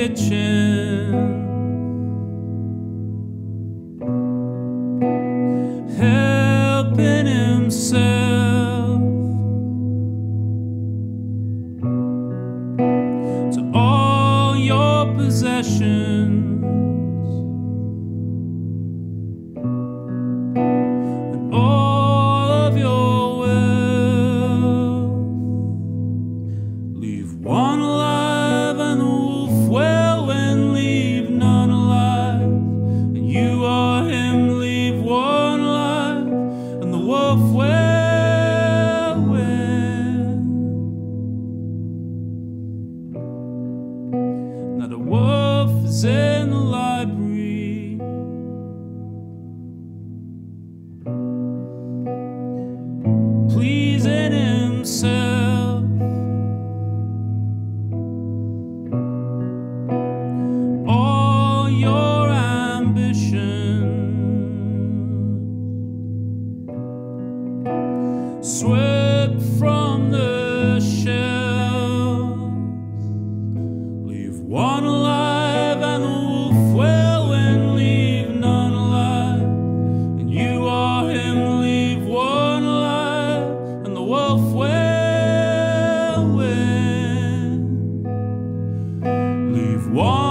kitchen. Helping himself to all your possessions. in the library. Pleasing himself. All your ambition swept from the One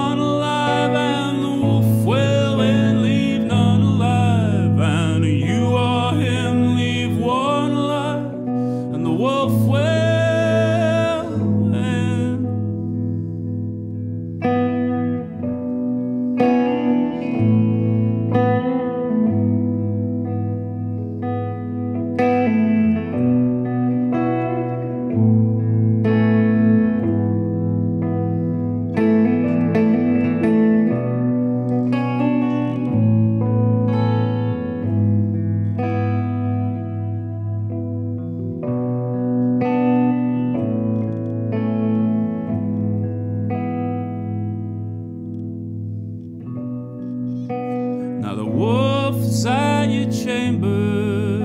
inside your chamber.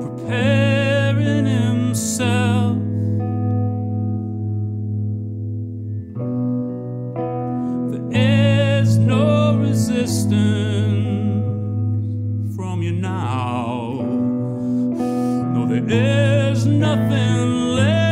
Preparing himself there is no resistance from you now. No, there is nothing left.